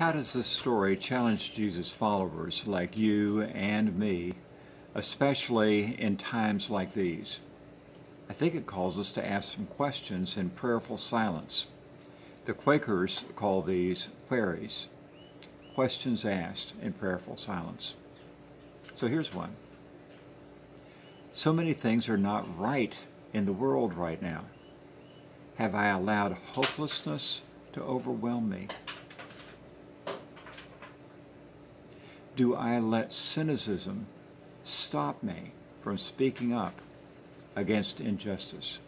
How does this story challenge Jesus' followers like you and me, especially in times like these? I think it calls us to ask some questions in prayerful silence. The Quakers call these queries, questions asked in prayerful silence. So here's one. So many things are not right in the world right now. Have I allowed hopelessness to overwhelm me? Do I let cynicism stop me from speaking up against injustice?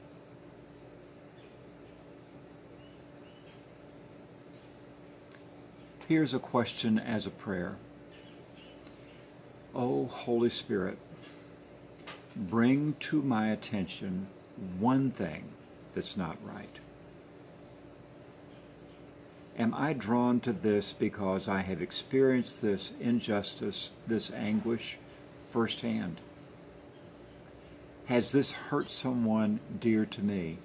Here's a question as a prayer. Oh, Holy Spirit, bring to my attention one thing that's not right. Am I drawn to this because I have experienced this injustice, this anguish firsthand? Has this hurt someone dear to me?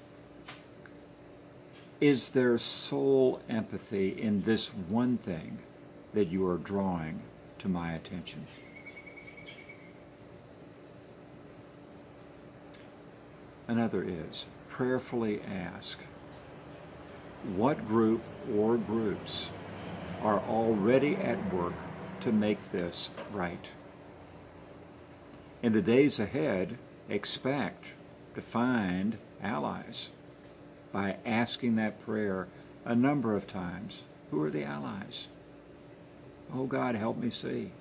Is there soul empathy in this one thing that you are drawing to my attention? Another is prayerfully ask what group or groups are already at work to make this right. In the days ahead, expect to find allies by asking that prayer a number of times. Who are the allies? Oh God, help me see.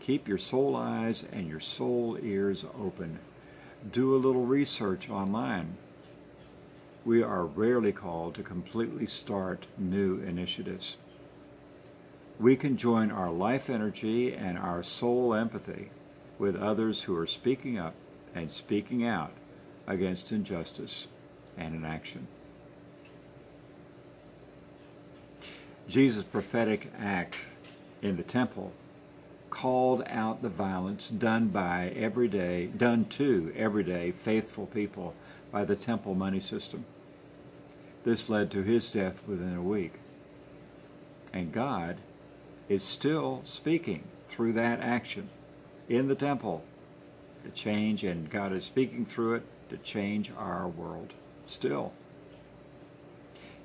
Keep your soul eyes and your soul ears open do a little research online. We are rarely called to completely start new initiatives. We can join our life energy and our soul empathy with others who are speaking up and speaking out against injustice and inaction. Jesus' prophetic act in the temple called out the violence done by everyday, done to everyday faithful people by the temple money system. This led to his death within a week. And God is still speaking through that action in the temple to change, and God is speaking through it to change our world still.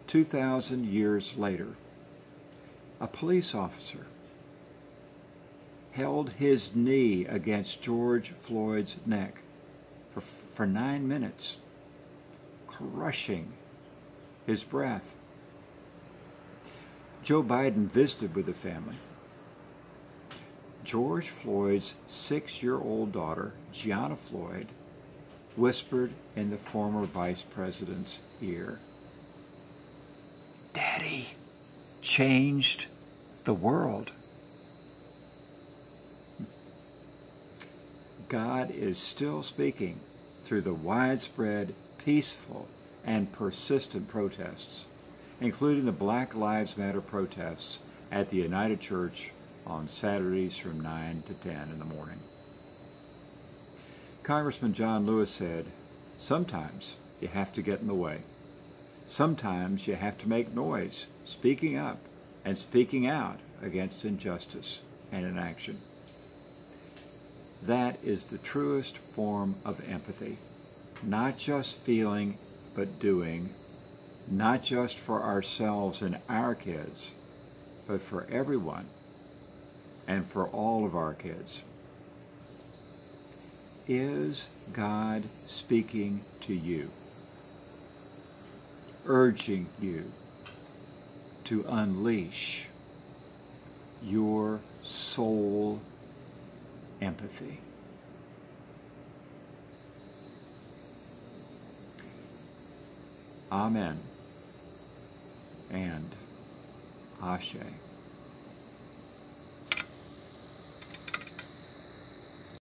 2,000 years later, a police officer held his knee against George Floyd's neck for, for nine minutes, crushing his breath. Joe Biden visited with the family. George Floyd's six-year-old daughter, Gianna Floyd, whispered in the former vice president's ear, Daddy changed the world. God is still speaking through the widespread, peaceful, and persistent protests, including the Black Lives Matter protests at the United Church on Saturdays from 9 to 10 in the morning. Congressman John Lewis said, Sometimes you have to get in the way. Sometimes you have to make noise, speaking up and speaking out against injustice and inaction. That is the truest form of empathy. Not just feeling, but doing. Not just for ourselves and our kids, but for everyone and for all of our kids. Is God speaking to you? Urging you to unleash your soul empathy. Amen and Ashe.